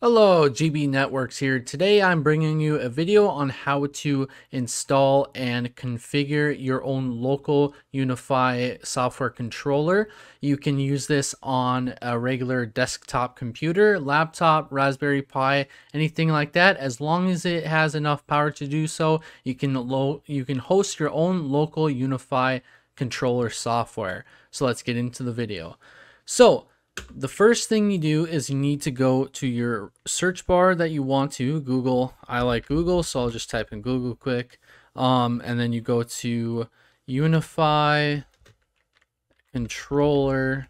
Hello, GB Networks here. Today I'm bringing you a video on how to install and configure your own local UniFi software controller. You can use this on a regular desktop computer, laptop, Raspberry Pi, anything like that. As long as it has enough power to do so, you can you can host your own local UniFi controller software. So let's get into the video. So the first thing you do is you need to go to your search bar that you want to Google. I like Google, so I'll just type in Google quick. Um, and then you go to UniFi controller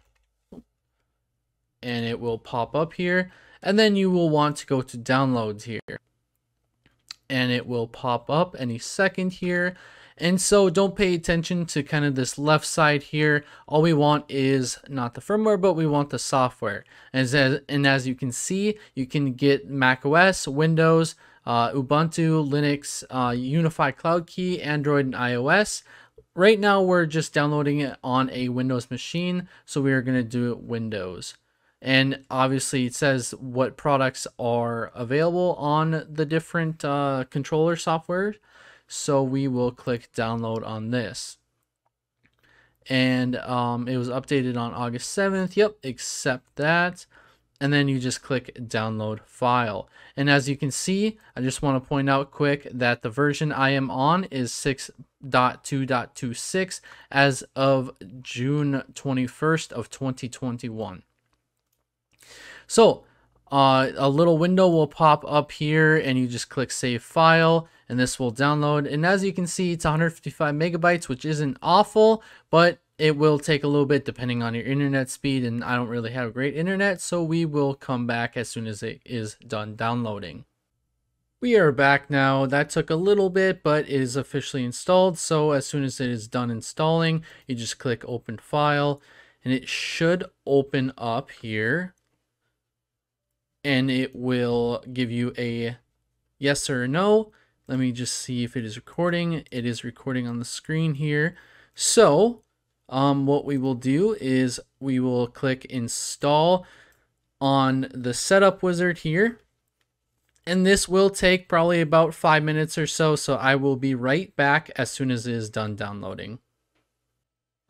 and it will pop up here. And then you will want to go to downloads here and it will pop up any second here. And so don't pay attention to kind of this left side here. All we want is not the firmware, but we want the software. As, and as you can see, you can get Mac OS, Windows, uh, Ubuntu, Linux, uh, UniFi Cloud Key, Android, and iOS. Right now, we're just downloading it on a Windows machine, so we are going to do Windows. And obviously, it says what products are available on the different uh, controller software. So we will click download on this. And um, it was updated on August 7th. Yep, accept that. And then you just click download file. And as you can see, I just want to point out quick that the version I am on is 6.2.26 as of June 21st of 2021. So uh, a little window will pop up here and you just click save file and this will download. And as you can see, it's 155 megabytes, which isn't awful, but it will take a little bit depending on your internet speed. And I don't really have great internet, so we will come back as soon as it is done downloading. We are back now. That took a little bit, but it is officially installed. So as soon as it is done installing, you just click open file and it should open up here and it will give you a yes or no. Let me just see if it is recording. It is recording on the screen here. So um, what we will do is we will click install on the setup wizard here. And this will take probably about five minutes or so. So I will be right back as soon as it is done downloading.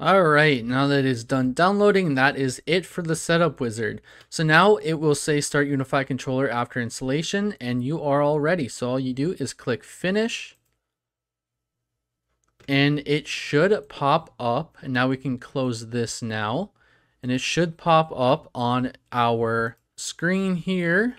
Alright, now that it's done downloading, that is it for the setup wizard. So now it will say start UniFi controller after installation and you are all ready. So all you do is click finish and it should pop up and now we can close this now and it should pop up on our screen here.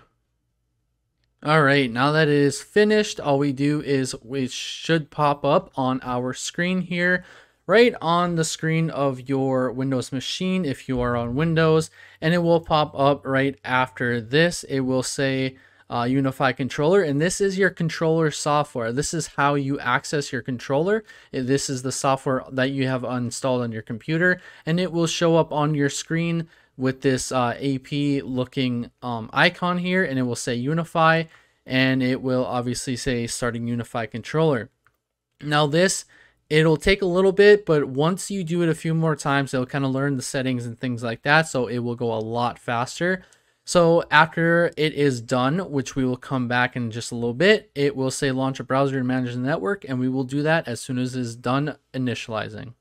All right, now that it is finished, all we do is we should pop up on our screen here right on the screen of your Windows machine if you are on Windows, and it will pop up right after this. It will say uh, UniFi controller, and this is your controller software. This is how you access your controller. This is the software that you have installed on your computer, and it will show up on your screen with this uh, AP looking um, icon here, and it will say UniFi, and it will obviously say starting UniFi controller. Now this It'll take a little bit, but once you do it a few more times, it'll kind of learn the settings and things like that. So it will go a lot faster. So after it is done, which we will come back in just a little bit, it will say launch a browser to manage the network, and we will do that as soon as it is done initializing.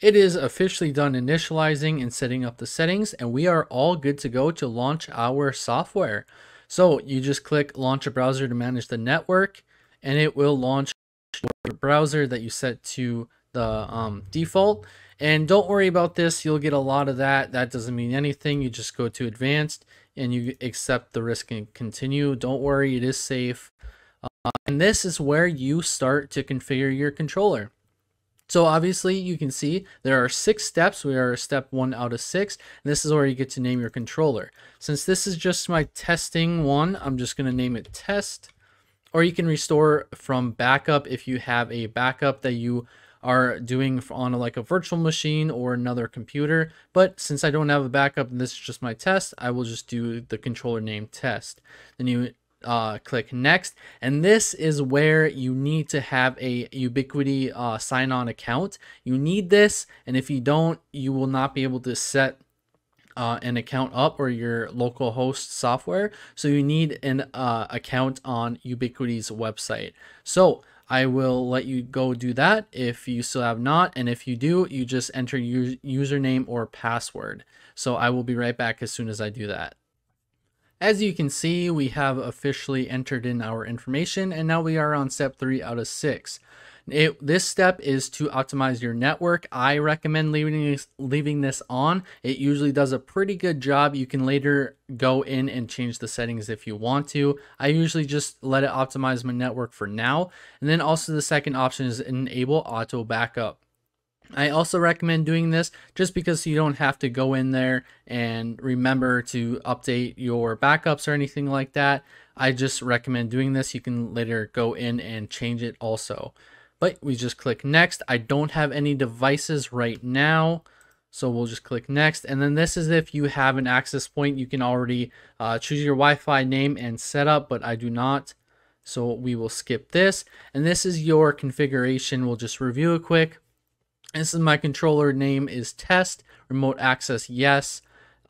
It is officially done initializing and setting up the settings, and we are all good to go to launch our software. So you just click launch a browser to manage the network, and it will launch browser that you set to the um, default. And don't worry about this. You'll get a lot of that. That doesn't mean anything. You just go to advanced and you accept the risk and continue. Don't worry, it is safe. Uh, and this is where you start to configure your controller. So obviously you can see there are six steps. We are step one out of six. And this is where you get to name your controller. Since this is just my testing one, I'm just going to name it test or you can restore from backup if you have a backup that you are doing on a, like a virtual machine or another computer. But since I don't have a backup and this is just my test, I will just do the controller name test. Then you uh, click next. And this is where you need to have a Ubiquiti uh, sign on account. You need this. And if you don't, you will not be able to set uh, an account up or your local host software. So you need an uh, account on Ubiquiti's website. So I will let you go do that if you still have not. And if you do, you just enter your username or password. So I will be right back as soon as I do that. As you can see, we have officially entered in our information and now we are on step three out of six. It, this step is to optimize your network. I recommend leaving this, leaving this on. It usually does a pretty good job. You can later go in and change the settings if you want to. I usually just let it optimize my network for now. And then also the second option is enable auto backup. I also recommend doing this just because you don't have to go in there and remember to update your backups or anything like that. I just recommend doing this. You can later go in and change it also. But we just click next. I don't have any devices right now. So we'll just click next. And then this is if you have an access point, you can already uh, choose your Wi-Fi name and setup, but I do not. So we will skip this. And this is your configuration. We'll just review it quick. This is my controller name is test, remote access yes,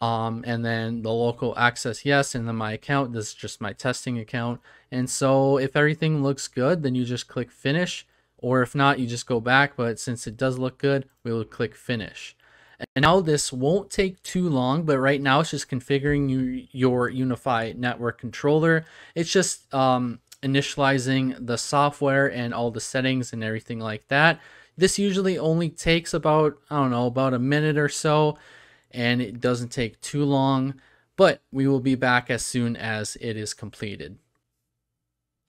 um, and then the local access yes, and then my account, this is just my testing account. And so if everything looks good, then you just click finish or if not, you just go back. But since it does look good, we will click finish. And now this won't take too long, but right now it's just configuring you, your UniFi network controller. It's just um, initializing the software and all the settings and everything like that. This usually only takes about, I don't know, about a minute or so, and it doesn't take too long, but we will be back as soon as it is completed.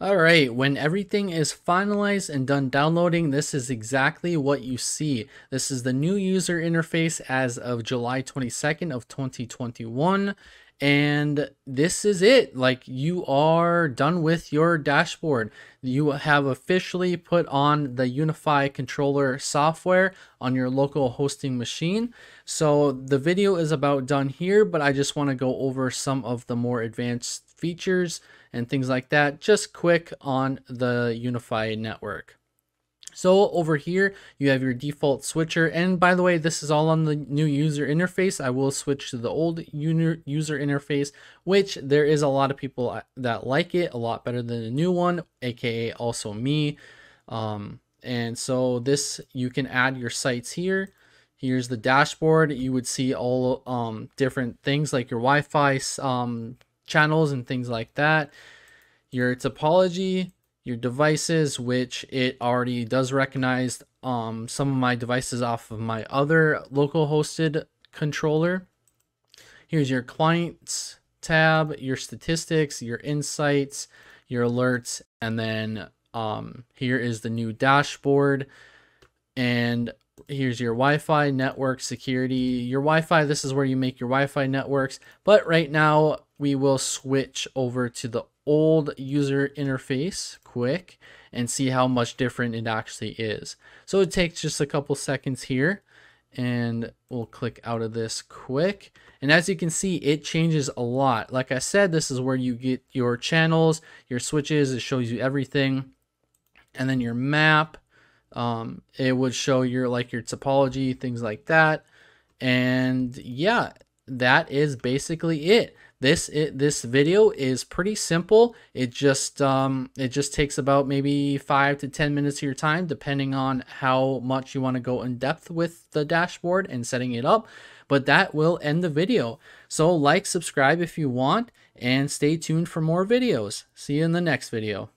Alright, when everything is finalized and done downloading, this is exactly what you see. This is the new user interface as of July 22nd of 2021. And this is it. Like you are done with your dashboard. You have officially put on the UniFi controller software on your local hosting machine. So the video is about done here, but I just want to go over some of the more advanced features and things like that just quick on the UniFi network. So over here, you have your default switcher. And by the way, this is all on the new user interface. I will switch to the old user interface, which there is a lot of people uh, that like it a lot better than the new one, AKA also me. Um, and so this, you can add your sites here. Here's the dashboard. You would see all um, different things like your Wi-Fi um, channels and things like that. Your topology, your devices, which it already does recognize um, some of my devices off of my other local hosted controller. Here's your clients tab, your statistics, your insights, your alerts, and then um, here is the new dashboard. And here's your Wi-Fi network security. Your Wi-Fi, this is where you make your Wi-Fi networks. But right now we will switch over to the old user interface quick and see how much different it actually is. So it takes just a couple seconds here and we'll click out of this quick. And as you can see, it changes a lot. Like I said, this is where you get your channels, your switches, it shows you everything. And then your map, um, it would show your like your topology, things like that. And yeah, that is basically it. This it, this video is pretty simple. It just um, it just takes about maybe five to ten minutes of your time, depending on how much you want to go in depth with the dashboard and setting it up. But that will end the video. So like, subscribe if you want, and stay tuned for more videos. See you in the next video.